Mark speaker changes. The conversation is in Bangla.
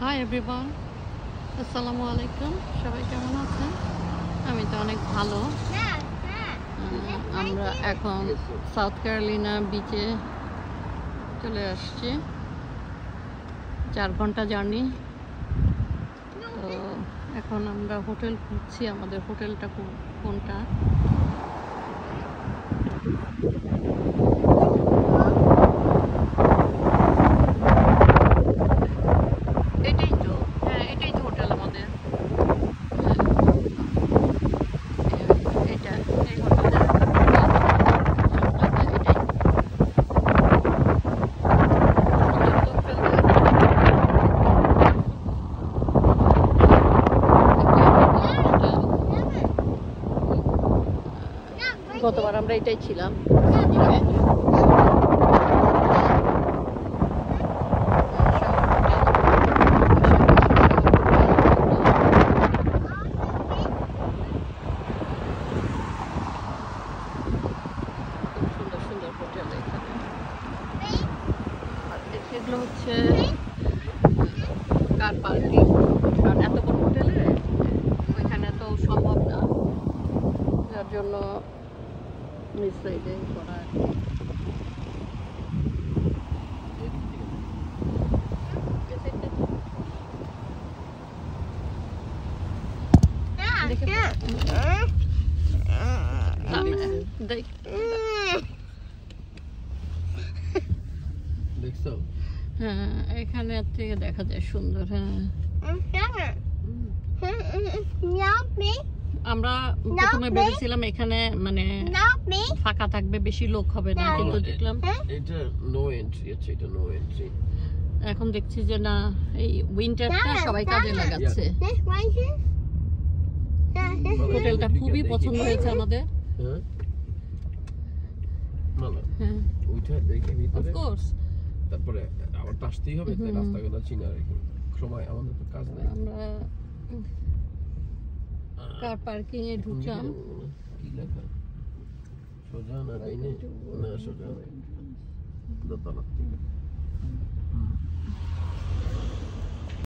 Speaker 1: হাই এভরিওয়ান আসসালামু আলাইকুম সবাই কেমন আছেন? আমি তো অনেক ভালো। আমরা এখন সাউথ ক্যারোলিনা বিচে চলে আসছি। চার ঘণ্টা জার্নি। তো এখন আমরা হোটেল খুঁজছি। আমাদের হোটেলটা কোনটা এটাই তো হ্যাঁ এটাই তো হোটেল আমাদের হ্যাঁ, এটা এই হোটেলের এটাই গতবার আমরা এটাই ছিলাম। এগুলো হচ্ছে কার পার্কিং কারণ এত বড় হোটেলে ওইখানে তো সম্ভব না। যার জন্য মিস সাইডে করা।
Speaker 2: দেখছ
Speaker 1: হ্যাঁ এখানে থেকে দেখা যায় সুন্দর হ্যাঁ আমরা প্রথমে. ভেবেছিলাম এখানে মানে ফাঁকা থাকবে বেশি লোক হবে না. কিন্তু দেখলাম
Speaker 2: এটা নো এন্ট্রি আছে এটা নো এন্ট্রি
Speaker 1: এখন দেখছি যে না এই উইন্টারটা সবাই কাজে লাগাচ্ছে। হোটেলটা খুবই পছন্দ হয়েছে আমাদের।
Speaker 2: হ্যাঁ। মালা ওইটা দেখে ভিতরে।
Speaker 1: অফকোর্স
Speaker 2: তারপরে আবার আসতেই হবে তাই
Speaker 1: হুম।
Speaker 2: রাস্তাগুলো চিনা রেখে। সময় আমাদের তো কাজ নেই।
Speaker 1: আমরা কার পার্কিং এ ঢুকলাম।
Speaker 2: شجعنا العينين أنا شجعنا ده طلبتي